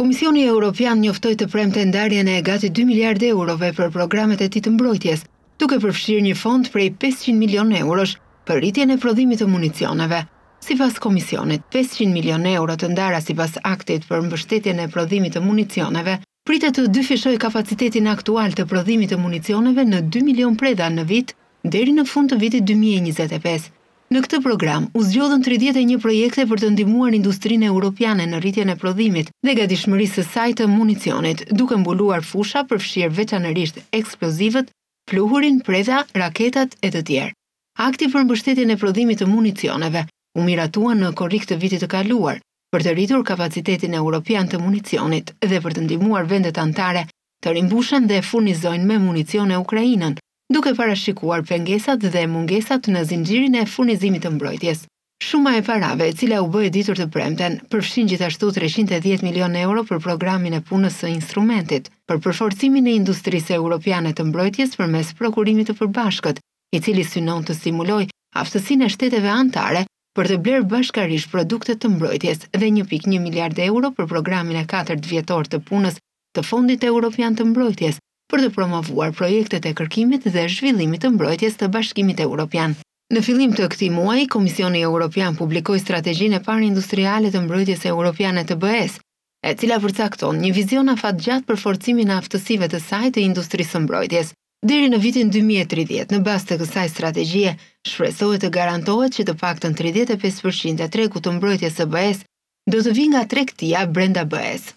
Komisioni Europian njoftoi të premten ndarjen e gati dy miliardë eurove për programet e tij të mbrojtjes, duke përfshirë një fond prej pesëqind milionë eurosh për rritjen e prodhimit të municioneve. Sipas Komisionit, pesëqind milionë euro të ndara sipas Aktit për mbështetjen e prodhimit të municioneve, Pritet të dyfishojë kapacitetin aktual të prodhimit të municioneve në dy milionë predha në vit deri në fund të vitit dy mijë e njëzet e pesë. Në këtë program u zgjodhën tridhjetë e një projekte për të ndihmuar industrinë europiane në rritjen e prodhimit dhe gatishmërisë së saj të municionit, duke mbuluar fusha përfshirë veçanërisht eksplozivët, pluhurin, predha, raketat e të tjerë. Akti për mbështetjen e prodhimit të municioneve u miratua në korrik të vitit të kaluar, për të rritur kapacitetin europian të municionit dhe për të ndihmuar vendet anëtare të rimbushen dhe furnizojnë me municione Ukrainën, duke parashikuar pengesat dhe mungesat në zinxhirin e furnizimit të mbrojtjes. Shuma e parave, e cila u bë e ditur të premten, përfshin gjithashtu treqind e dhjetë milionë euro për programin e punës së instrumentit për përforcimin e industrisë europiane të mbrojtjes përmes prokurimit të përbashkët, i cili synon të stimulojë aftësinë e shteteve anëtare për të blerë bashkarisht produkte të mbrojtjes dhe një pikë një miliard euro për programin e katërt vjetor të punës të Fondit Europian të Mbrojtjes për të promovuar projektet e kërkimit dhe zhvillimit të mbrojtjes të Bashkimit Europian. Në fillim të këtij muaji, Komisioni Europian publikoi Strategjinë e Parë Industriale të Mbrojtjes Europiane të BE-së, e cila përcakton një vizion afatgjatë për forcimin e aftësive të saj të industrisë së mbrojtjes. Deri në vitin dy mijë e tridhjetë, në bazë të kësaj strategjie, shpresohet të garantohet që të paktën tridhjetë e pesë për qind e tregut të mbrojtjes së BE-së do të vijë nga tregtia brenda BE-së.